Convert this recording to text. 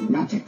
Magic.